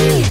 Yeah.